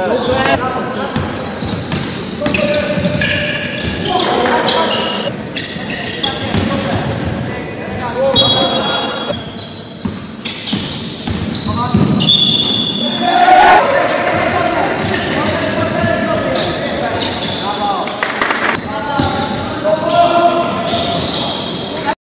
Certo.